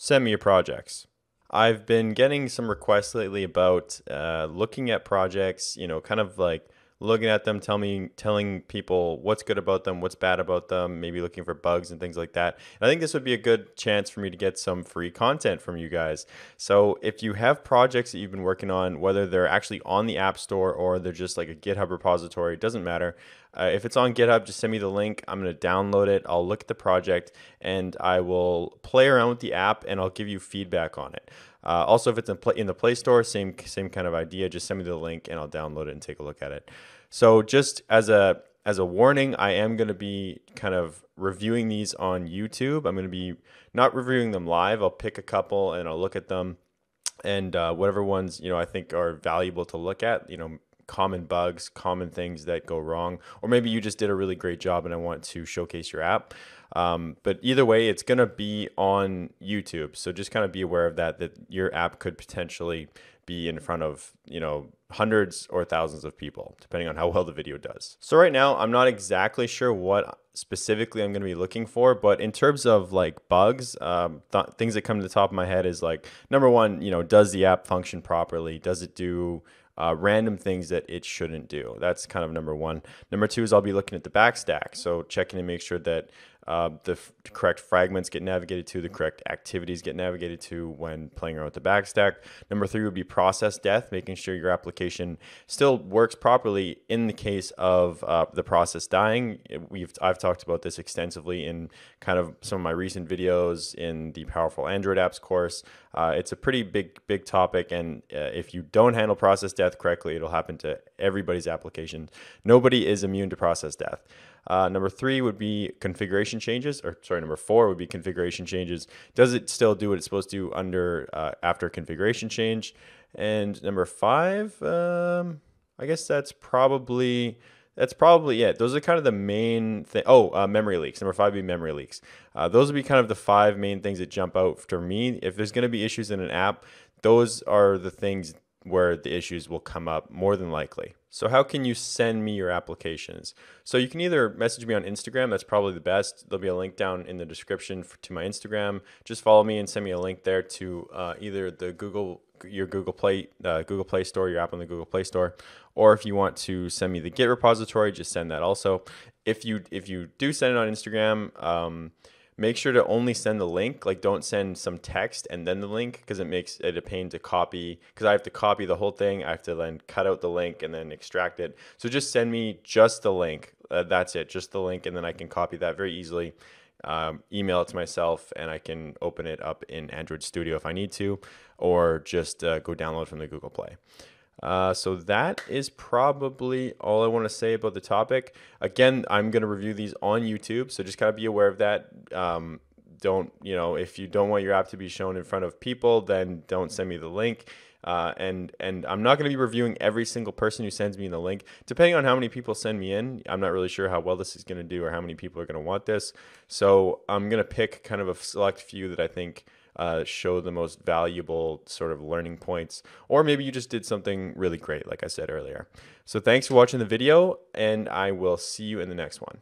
send me your projects. I've been getting some requests lately about uh, looking at projects, you know, kind of like looking at them, tell me, telling people what's good about them, what's bad about them, maybe looking for bugs and things like that. And I think this would be a good chance for me to get some free content from you guys. So if you have projects that you've been working on, whether they're actually on the App Store or they're just like a GitHub repository, it doesn't matter. Uh, if it's on GitHub, just send me the link. I'm going to download it. I'll look at the project and I will play around with the app and I'll give you feedback on it. Uh, also, if it's in, play, in the Play Store, same same kind of idea. Just send me the link and I'll download it and take a look at it. So, just as a as a warning, I am going to be kind of reviewing these on YouTube. I'm going to be not reviewing them live. I'll pick a couple and I'll look at them, and uh, whatever ones you know I think are valuable to look at. You know, common bugs, common things that go wrong, or maybe you just did a really great job and I want to showcase your app. Um, but either way, it's going to be on YouTube. So just kind of be aware of that, that your app could potentially be in front of, you know, hundreds or thousands of people, depending on how well the video does. So right now, I'm not exactly sure what specifically I'm going to be looking for, but in terms of like bugs, um, th- things that come to the top of my head is like, number one, you know, does the app function properly? Does it do uh, random things that it shouldn't do. That's kind of number one. Number two is I'll be looking at the backstack. So checking to make sure that uh, the f- correct fragments get navigated to, the correct activities get navigated to when playing around with the backstack. Number three would be process death, making sure your application still works properly in the case of uh, the process dying. We've I've talked about this extensively in kind of some of my recent videos in the Powerful Android Apps course. Uh, it's a pretty big big topic, and uh, if you don't handle process death correctly, it'll happen to everybody's application. Nobody is immune to process death. Uh, number three would be configuration changes, or sorry, number four would be configuration changes. Does it still do what it's supposed to do under uh, after configuration change? And number five, um, I guess that's probably that's probably it. Those are kind of the main thing. Oh, uh, memory leaks. Number five would be memory leaks. Uh, those would be kind of the five main things that jump out for me. If there's going to be issues in an app, those are the things where the issues will come up more than likely. So how can you send me your applications? So you can either message me on Instagram. That's probably the best. There'll be a link down in the description for, to my Instagram. Just follow me and send me a link there to uh, either the Google your Google Play uh, Google Play Store, your app on the Google Play Store, or if you want to send me the Git repository, just send that also. If you if you do send it on Instagram. Um, make sure to only send the link. Like, don't send some text and then the link because it makes it a pain to copy. Because I have to copy the whole thing. I have to then cut out the link and then extract it. So just send me just the link. Uh, that's it, just the link, and then I can copy that very easily. Um, email it to myself, and I can open it up in Android Studio if I need to, or just uh, go download from the Google Play. Uh, so that is probably all I want to say about the topic. Again, I'm going to review these on YouTube, so just kind of be aware of that. Um, don't you know if you don't want your app to be shown in front of people, then don't send me the link. Uh, and and I'm not going to be reviewing every single person who sends me the link. Depending on how many people send me in, I'm not really sure how well this is going to do or how many people are going to want this. So I'm going to pick kind of a select few that I think uh, show the most valuable sort of learning points. Or maybe you just did something really great, like I said earlier. So thanks for watching the video, and I will see you in the next one.